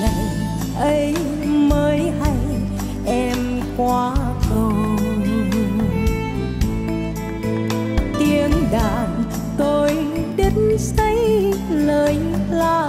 ngày ấy mới hay em quá cầu tiếng đàn tôi đứt say lời la